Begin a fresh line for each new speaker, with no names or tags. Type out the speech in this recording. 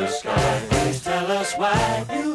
the sky. Please tell us why you